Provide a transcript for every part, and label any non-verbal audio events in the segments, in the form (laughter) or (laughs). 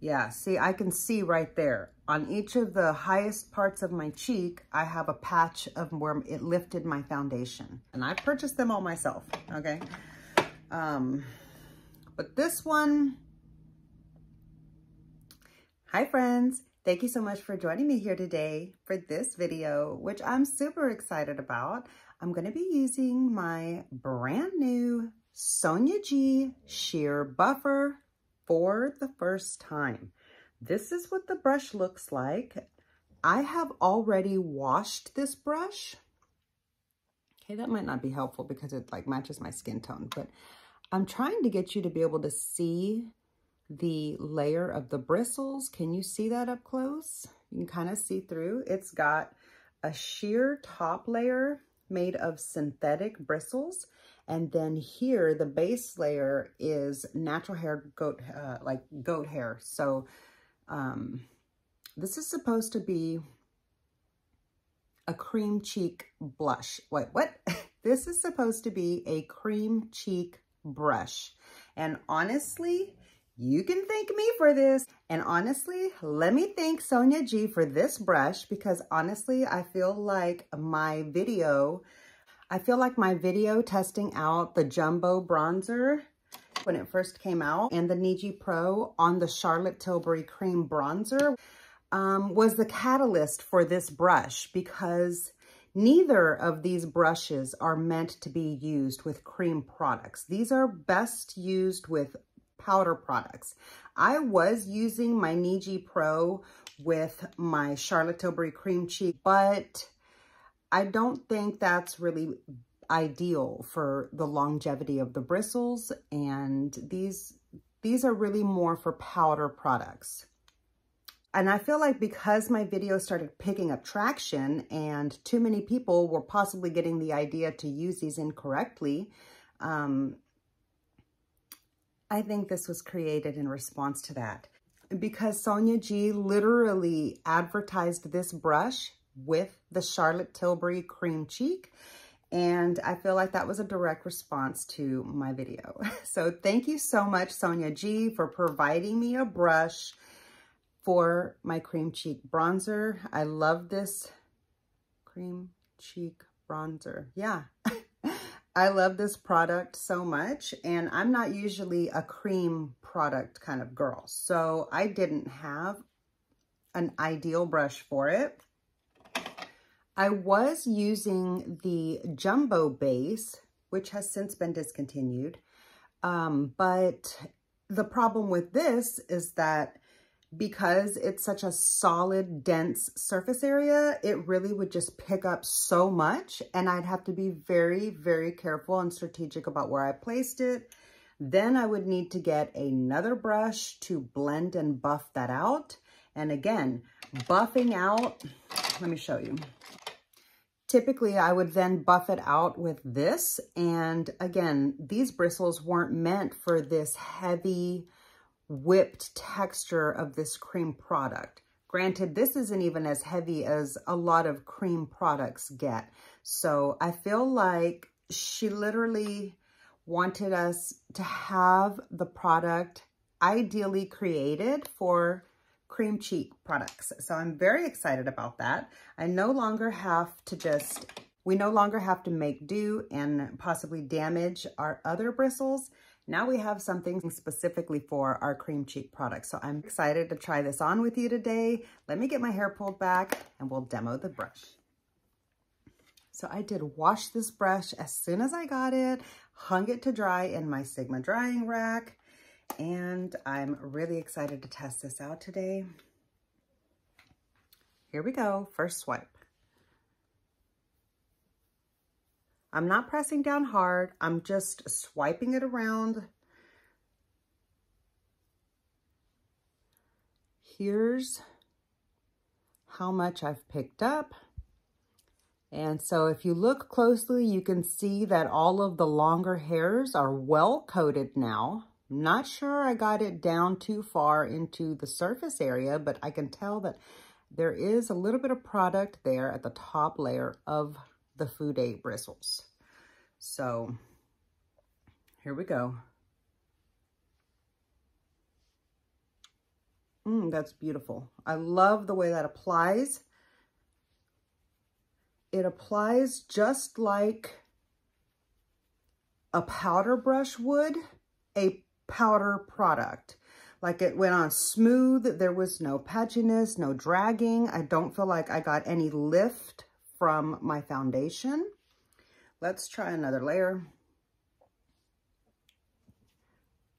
Yeah, see, I can see right there. On each of the highest parts of my cheek, I have a patch of where it lifted my foundation. And I purchased them all myself, okay? Um, but this one, hi friends. Thank you so much for joining me here today for this video, which I'm super excited about. I'm gonna be using my brand new Sonia G Sheer Buffer for the first time. This is what the brush looks like. I have already washed this brush. Okay, that might not be helpful because it like matches my skin tone, but I'm trying to get you to be able to see the layer of the bristles. Can you see that up close? You can kind of see through. It's got a sheer top layer made of synthetic bristles and then here, the base layer is natural hair goat, uh, like goat hair. So um, this is supposed to be a cream cheek blush. Wait, what? (laughs) this is supposed to be a cream cheek brush. And honestly, you can thank me for this. And honestly, let me thank Sonia G for this brush because honestly, I feel like my video I feel like my video testing out the Jumbo Bronzer when it first came out and the Niji Pro on the Charlotte Tilbury Cream Bronzer um, was the catalyst for this brush because neither of these brushes are meant to be used with cream products. These are best used with powder products. I was using my Niji Pro with my Charlotte Tilbury Cream Cheek, but I don't think that's really ideal for the longevity of the bristles and these these are really more for powder products. And I feel like because my video started picking up traction and too many people were possibly getting the idea to use these incorrectly, um, I think this was created in response to that. Because Sonia G literally advertised this brush with the Charlotte Tilbury Cream Cheek. And I feel like that was a direct response to my video. (laughs) So thank you so much, Sonia G, for providing me a brush for my cream cheek bronzer. I love this cream cheek bronzer. Yeah, (laughs) I love this product so much. And I'm not usually a cream product kind of girl. So I didn't have an ideal brush for it. I was using the Jumbo base, which has since been discontinued. Um, but the problem with this is that because it's such a solid, dense surface area, it really would just pick up so much. And I'd have to be very, very careful and strategic about where I placed it. Then I would need to get another brush to blend and buff that out. And again, buffing out, let me show you. Typically, I would then buff it out with this. And again, these bristles weren't meant for this heavy whipped texture of this cream product. Granted, this isn't even as heavy as a lot of cream products get. So I feel like she literally wanted us to have the product ideally created for cream cheek products. So I'm very excited about that. I no longer have to just, we no longer have to make do and possibly damage our other bristles. Now we have something specifically for our cream cheek products. So I'm excited to try this on with you today. Let me get my hair pulled back and we'll demo the brush. So I did wash this brush as soon as I got it, hung it to dry in my Sigma drying rack and I'm really excited to test this out today. Here we go, first swipe. I'm not pressing down hard, I'm just swiping it around. Here's how much I've picked up. And so if you look closely, you can see that all of the longer hairs are well coated now. Not sure I got it down too far into the surface area, but I can tell that there is a little bit of product there at the top layer of the Fude bristles. So here we go. Mm, that's beautiful. I love the way that applies. It applies just like a powder brush would, a powder product. Like it went on smooth. There was no patchiness, no dragging. I don't feel like I got any lift from my foundation. Let's try another layer.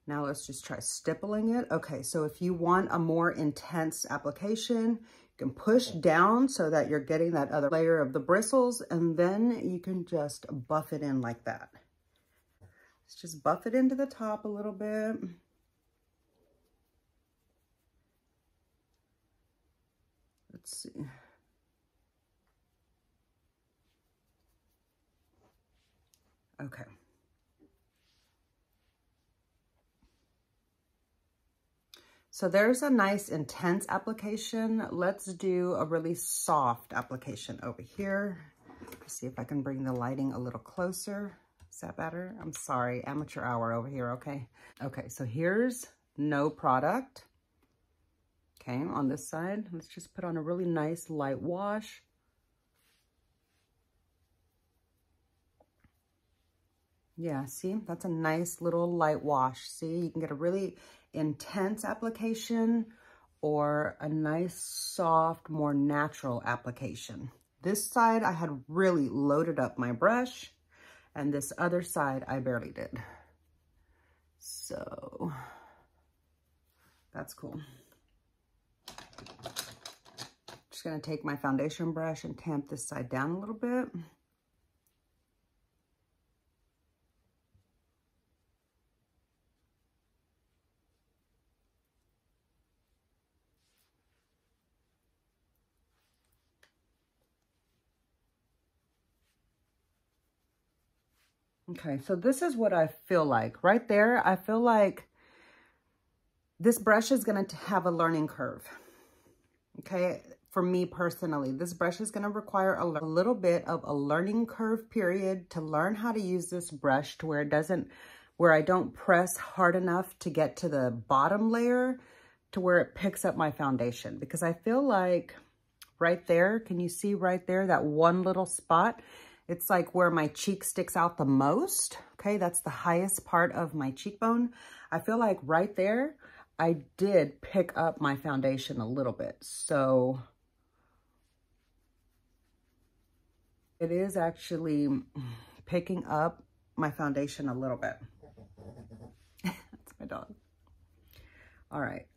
Now let's just try stippling it. Okay, so if you want a more intense application, you can push down so that you're getting that other layer of the bristles, and then you can just buff it in like that. Let's just buff it into the top a little bit. Let's see. Okay. So there's a nice intense application. Let's do a really soft application over here. Let's see if I can bring the lighting a little closer. Is that better? I'm sorry, amateur hour over here, okay? Okay, so here's no product. Okay, on this side, let's just put on a really nice light wash. Yeah, see, that's a nice little light wash. See, you can get a really intense application or a nice, soft, more natural application. This side, I had really loaded up my brush, and this other side, I barely did. So, that's cool. Just gonna take my foundation brush and tamp this side down a little bit. Okay, so this is what I feel like. Right there, I feel like this brush is going to have a learning curve. Okay, for me personally, this brush is going to require a, a little bit of a learning curve period to learn how to use this brush to where it doesn't, where I don't press hard enough to get to the bottom layer to where it picks up my foundation. Because I feel like right there, can you see right there, that one little spot? It's like where my cheek sticks out the most. Okay, that's the highest part of my cheekbone. I feel like right there, I did pick up my foundation a little bit. So it is actually picking up my foundation a little bit. (laughs) that's my dog. All right.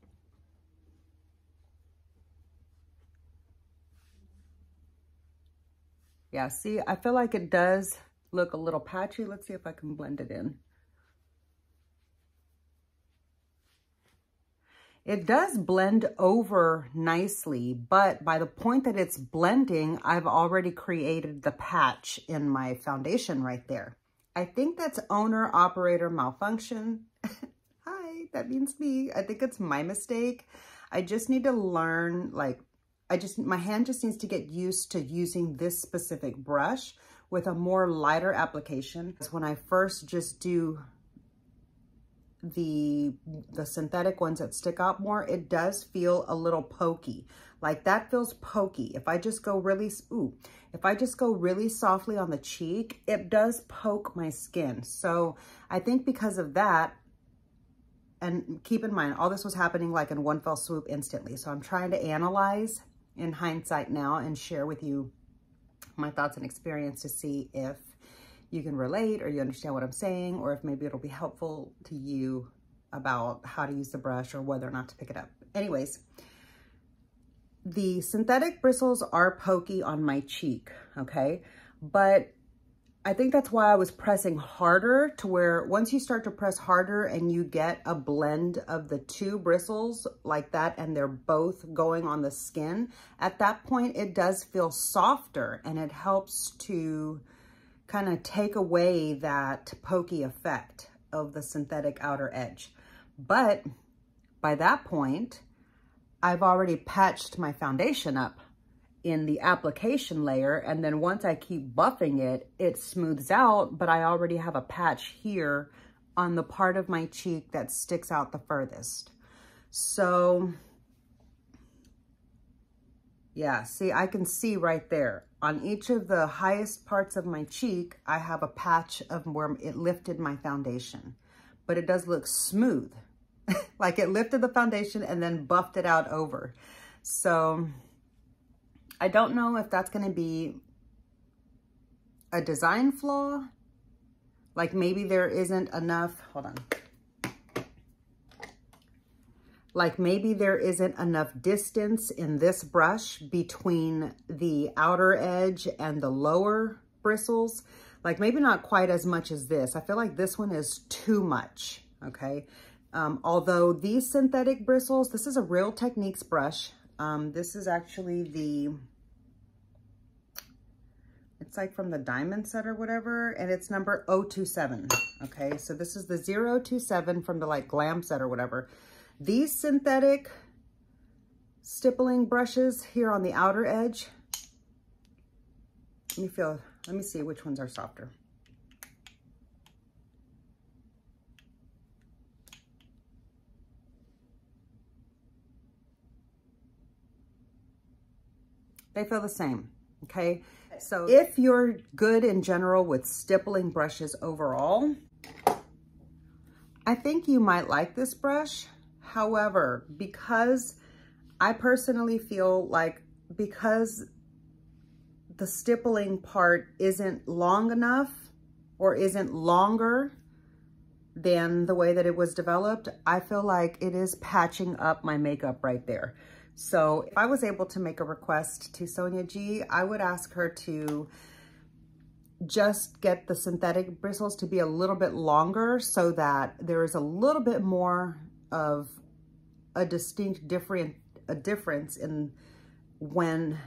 Yeah, see, I feel like it does look a little patchy. Let's see if I can blend it in. It does blend over nicely, but by the point that it's blending, I've already created the patch in my foundation right there. I think that's owner-operator malfunction. (laughs) Hi, that means me. I think it's my mistake. I just need to learn, like, I just, my hand just needs to get used to using this specific brush with a more lighter application. Because when I first just do the, the synthetic ones that stick out more, it does feel a little pokey. Like that feels pokey. If I just go really, ooh, if I just go really softly on the cheek, it does poke my skin. So I think because of that, and keep in mind, all this was happening like in one fell swoop instantly. So I'm trying to analyze in hindsight now and share with you my thoughts and experience to see if you can relate or you understand what I'm saying or if maybe it'll be helpful to you about how to use the brush or whether or not to pick it up. Anyways, the synthetic bristles are pokey on my cheek, okay? But I think that's why I was pressing harder to where once you start to press harder and you get a blend of the two bristles like that and they're both going on the skin, at that point it does feel softer and it helps to kind of take away that pokey effect of the synthetic outer edge. But by that point, I've already patched my foundation up in the application layer. And then once I keep buffing it, it smooths out, but I already have a patch here on the part of my cheek that sticks out the furthest. So Yeah, see, I can see right there. On each of the highest parts of my cheek, I have a patch of where it lifted my foundation. But it does look smooth. (laughs) like it lifted the foundation and then buffed it out over. So I don't know if that's going to be a design flaw. Like maybe there isn't enough, hold on. Like maybe there isn't enough distance in this brush between the outer edge and the lower bristles. Like maybe not quite as much as this. I feel like this one is too much, okay? Um, although these synthetic bristles, this is a Real Techniques brush. Um, this is actually the, it's like from the diamond set or whatever, and it's number 027, okay? So this is the 027 from the like glam set or whatever. These synthetic stippling brushes here on the outer edge, let me feel, let me see which ones are softer. They feel the same, okay? So if you're good in general with stippling brushes overall, I think you might like this brush. However, because I personally feel like because the stippling part isn't long enough or isn't longer than the way that it was developed, I feel like it is patching up my makeup right there. So if I was able to make a request to Sonia G, I would ask her to just get the synthetic bristles to be a little bit longer so that there is a little bit more of a distinct different a difference in when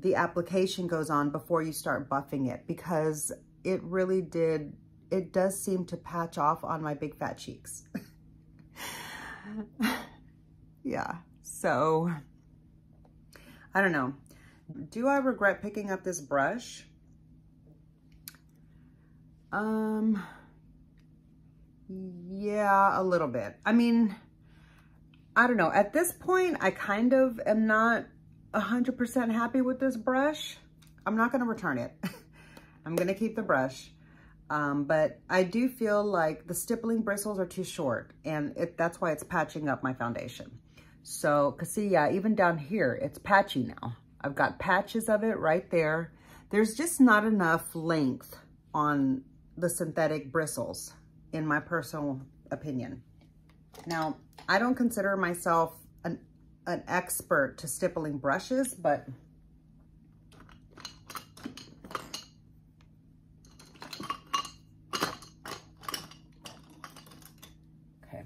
the application goes on before you start buffing it because it really did it does seem to patch off on my big fat cheeks. (laughs) Yeah so I don't know do I regret picking up this brush um yeah a little bit I mean I don't know. At this point, I kind of am not 100% happy with this brush. I'm not going to return it. (laughs) I'm going to keep the brush. Um, but I do feel like the stippling bristles are too short and it, that's why it's patching up my foundation. So, cause see, yeah, even down here, it's patchy now. I've got patches of it right there. There's just not enough length on the synthetic bristles in my personal opinion. Now, I don't consider myself an, an expert to stippling brushes, but okay.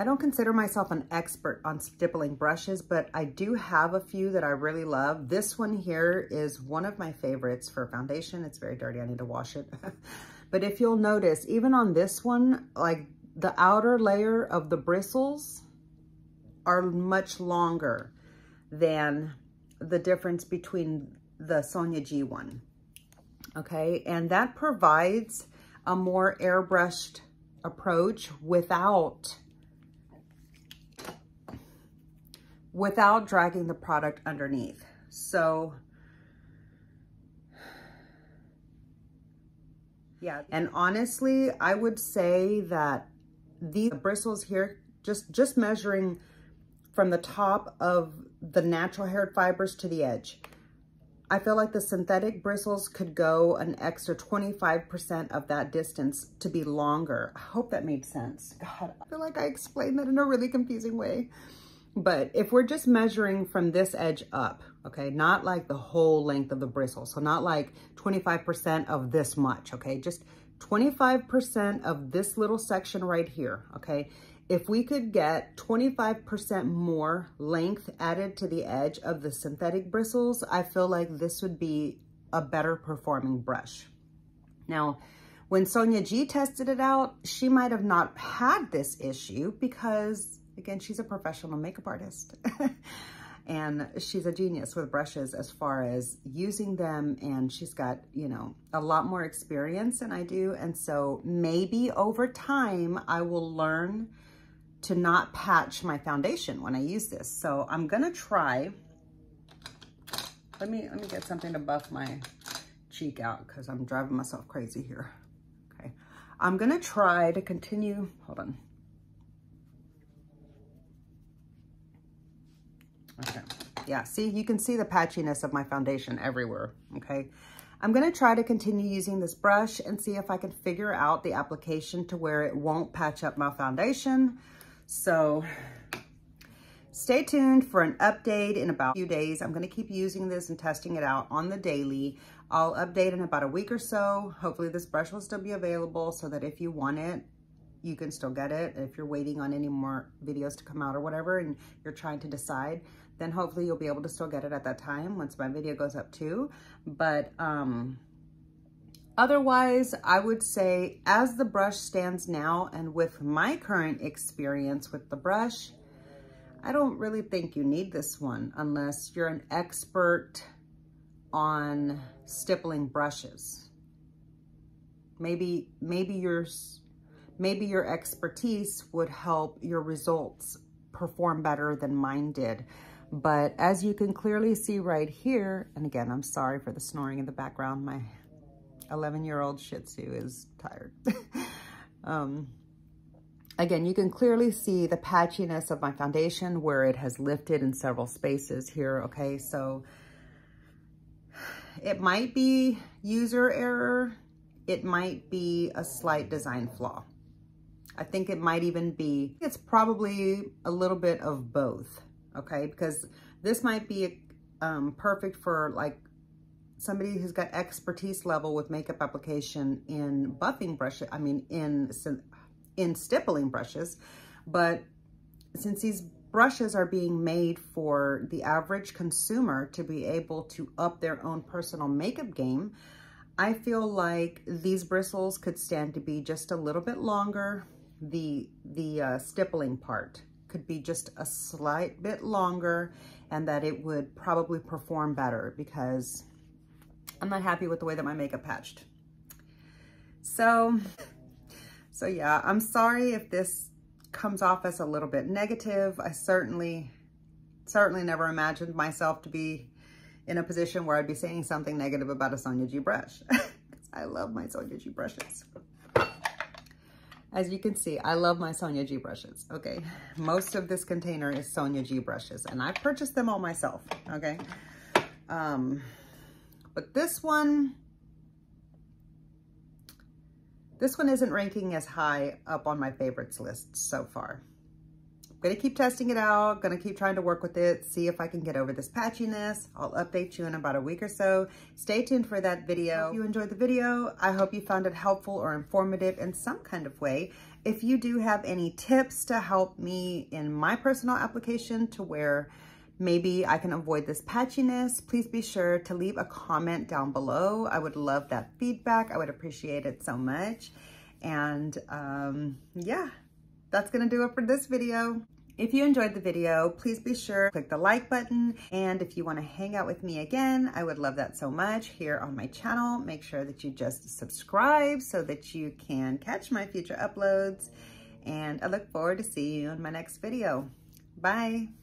I don't consider myself an expert on stippling brushes, but I do have a few that I really love. This one here is one of my favorites for foundation. It's very dirty. I need to wash it. (laughs) but if you'll notice, even on this one, like the outer layer of the bristles are much longer than the difference between the Sonia G one. Okay, and that provides a more airbrushed approach without without dragging the product underneath. So yeah, and honestly, I would say that these bristles here, just, just measuring from the top of the natural hair fibers to the edge, I feel like the synthetic bristles could go an extra 25% of that distance to be longer. I hope that made sense. God, I feel like I explained that in a really confusing way. But if we're just measuring from this edge up, okay, not like the whole length of the bristle, so not like 25% of this much, okay, just 25% of this little section right here, okay? If we could get 25% more length added to the edge of the synthetic bristles, I feel like this would be a better performing brush. Now, when Sonia G tested it out, she might have not had this issue because, again, she's a professional makeup artist. (laughs) and she's a genius with brushes as far as using them and she's got, you know, a lot more experience than I do. And so maybe over time I will learn to not patch my foundation when I use this. So I'm gonna try let me, let me get something to buff my cheek out because I'm driving myself crazy here. Okay. I'm going to try to continue. Hold on. Okay. Yeah, see, you can see the patchiness of my foundation everywhere, okay? I'm gonna try to continue using this brush and see if I can figure out the application to where it won't patch up my foundation. So stay tuned for an update in about a few days. I'm gonna keep using this and testing it out on the daily. I'll update in about a week or so. Hopefully this brush will still be available so that if you want it, you can still get it. If you're waiting on any more videos to come out or whatever and you're trying to decide, then hopefully you'll be able to still get it at that time once my video goes up too. But um, otherwise, I would say as the brush stands now and with my current experience with the brush, I don't really think you need this one unless you're an expert on stippling brushes. Maybe, maybe your, maybe your expertise would help your results perform better than mine did. But as you can clearly see right here, and again, I'm sorry for the snoring in the background. My 11-year-old Shih Tzu is tired. (laughs) um, again, you can clearly see the patchiness of my foundation where it has lifted in several spaces here, okay? So it might be user error. It might be a slight design flaw. I think it might even be, it's probably a little bit of both okay? Because this might be um, perfect for like somebody who's got expertise level with makeup application in buffing brushes, I mean, in, in stippling brushes, but since these brushes are being made for the average consumer to be able to up their own personal makeup game, I feel like these bristles could stand to be just a little bit longer, the, the uh, stippling part could be just a slight bit longer and that it would probably perform better because I'm not happy with the way that my makeup patched. So, so yeah, I'm sorry if this comes off as a little bit negative. I certainly, certainly never imagined myself to be in a position where I'd be saying something negative about a Sonia G brush. (laughs) I love my Sonia G brushes. As you can see, I love my Sonia G brushes, okay? Most of this container is Sonia G brushes, and I purchased them all myself, okay? Um, but this one, this one isn't ranking as high up on my favorites list so far gonna keep testing it out, gonna keep trying to work with it, see if I can get over this patchiness. I'll update you in about a week or so. Stay tuned for that video. If you enjoyed the video, I hope you found it helpful or informative in some kind of way. If you do have any tips to help me in my personal application to where maybe I can avoid this patchiness, please be sure to leave a comment down below. I would love that feedback. I would appreciate it so much. And um, yeah, that's gonna do it for this video. If you enjoyed the video, please be sure to click the like button. And if you wanna hang out with me again, I would love that so much here on my channel. Make sure that you just subscribe so that you can catch my future uploads. And I look forward to seeing you in my next video. Bye.